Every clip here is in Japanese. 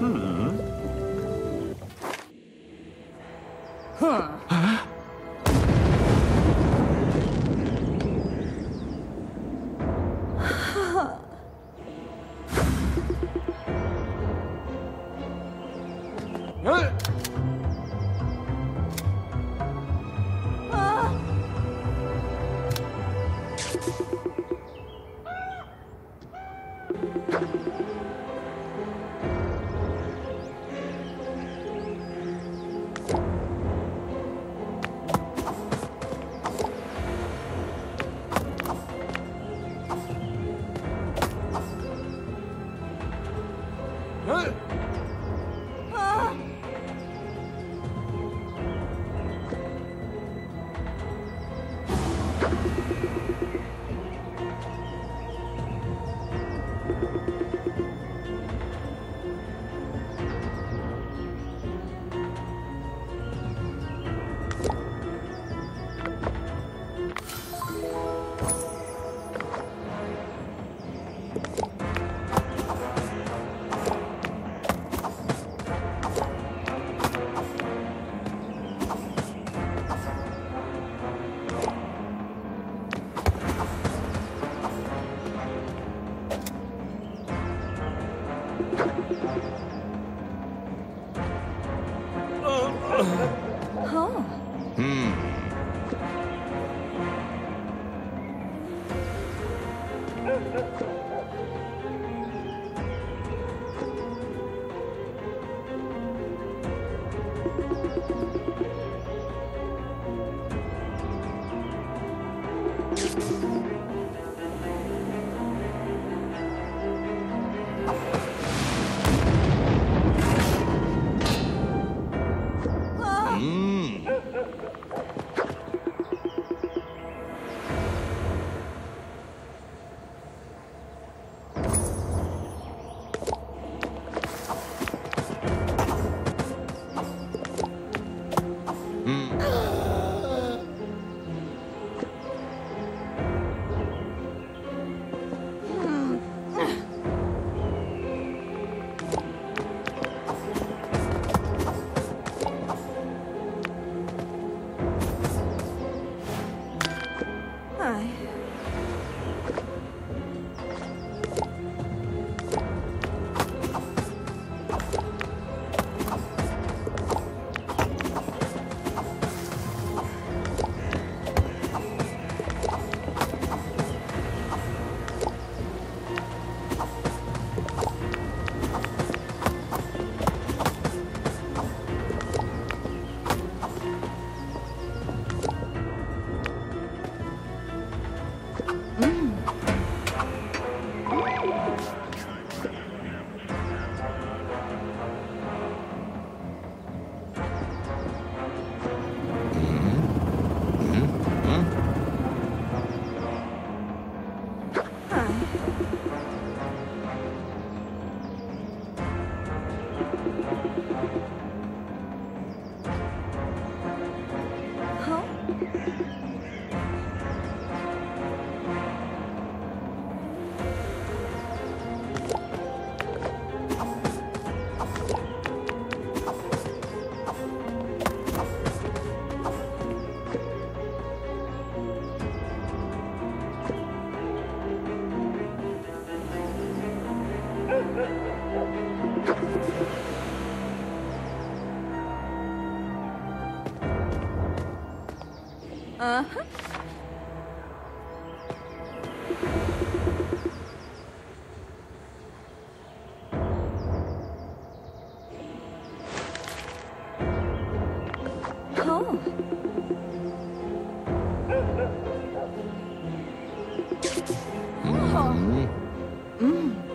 Hmm. Huh. 嗯。嗯。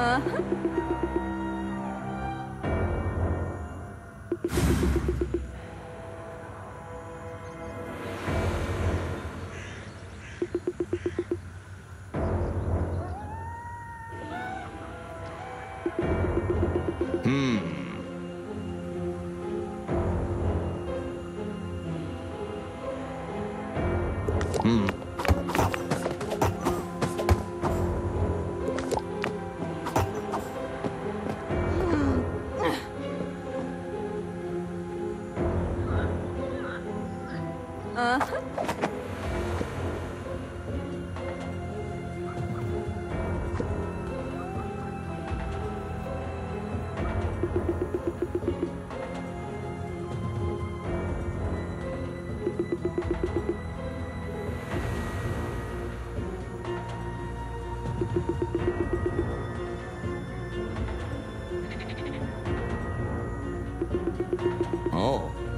Uh. Oh.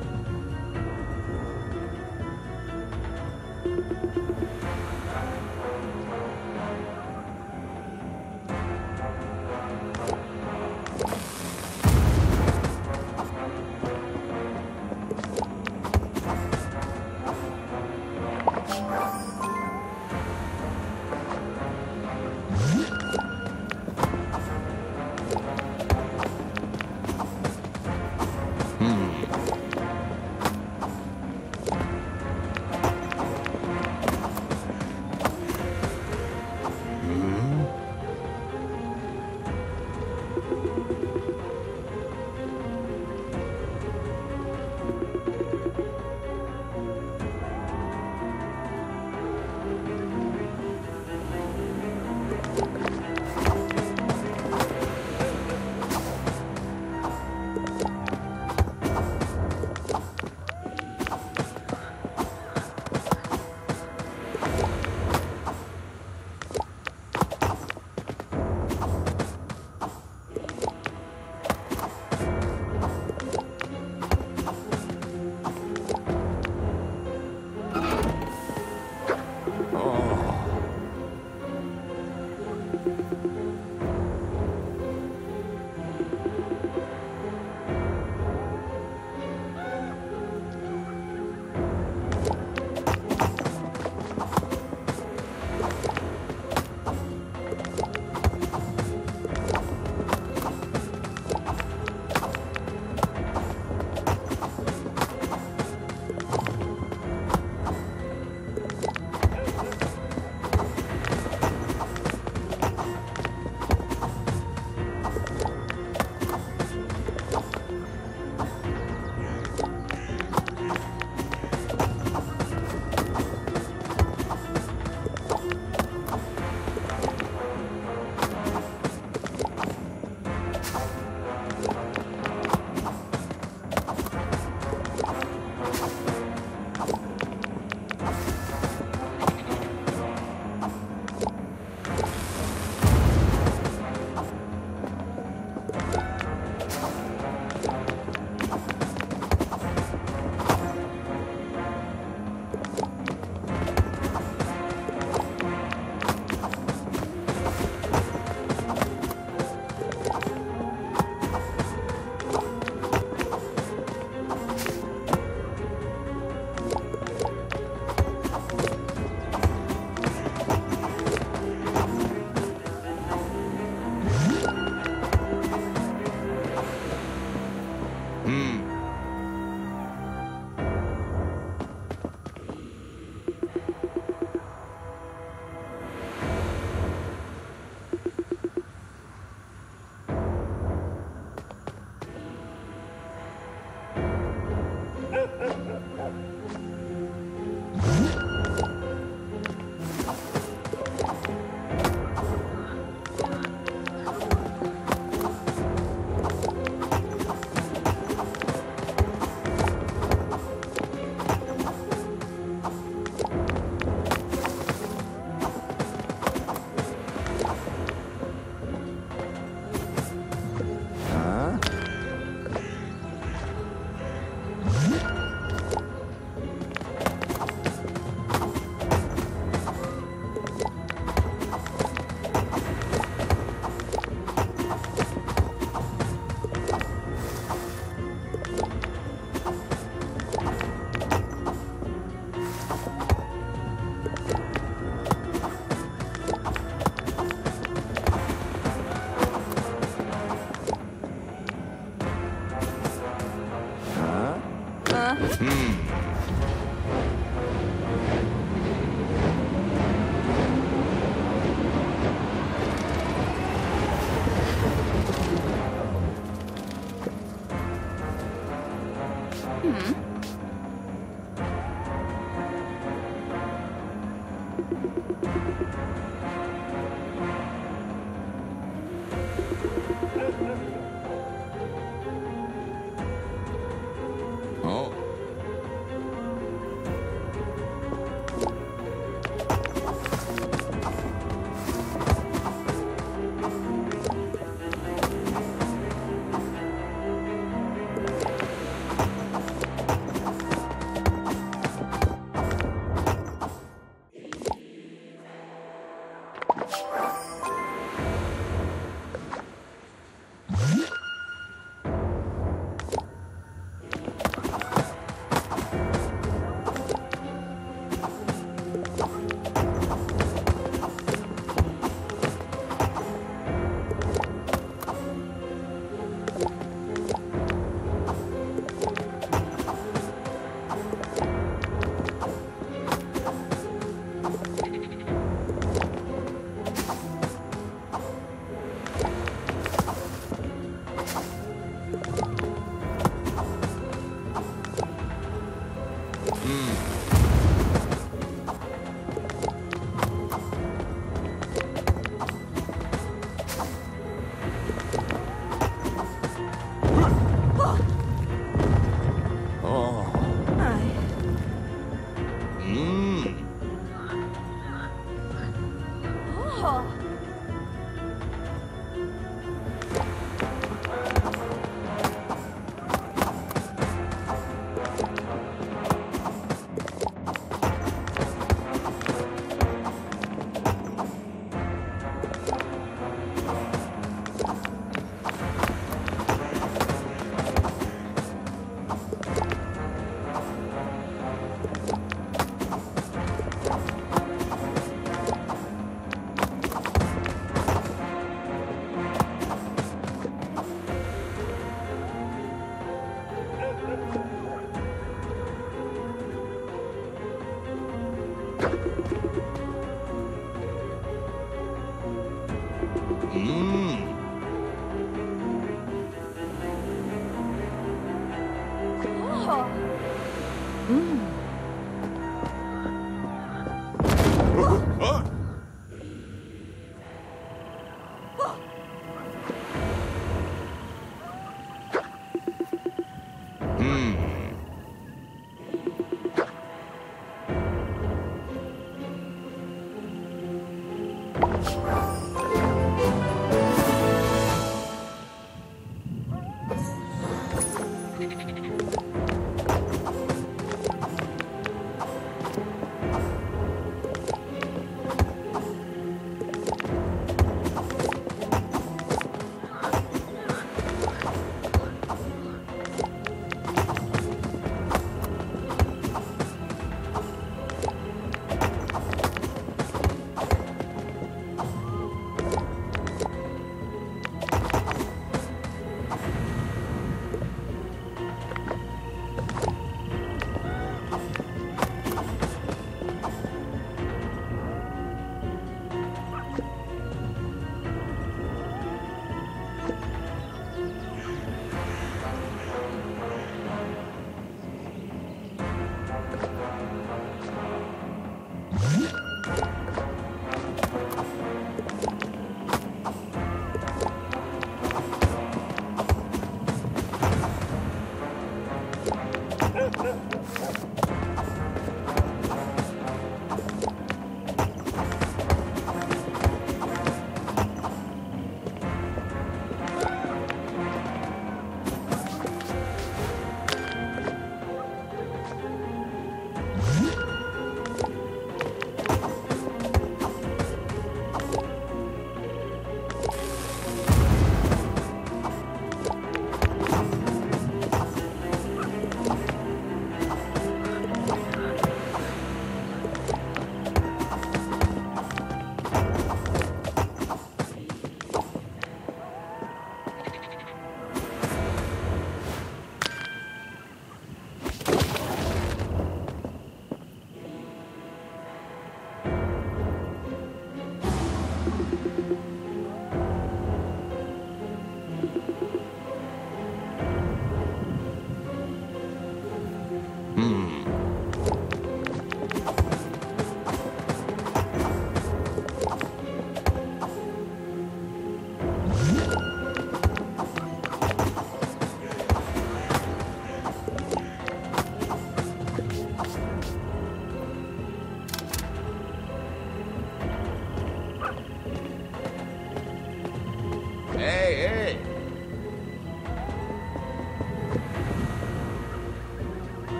Hmm.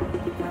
Bye.